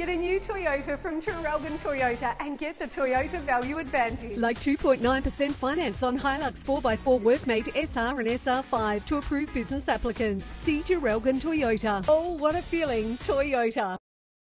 Get a new Toyota from Traralgon Toyota and get the Toyota value advantage. Like 2.9% finance on Hilux 4x4 Workmate SR and SR5 to approve business applicants. See Traralgon Toyota. Oh, what a feeling, Toyota.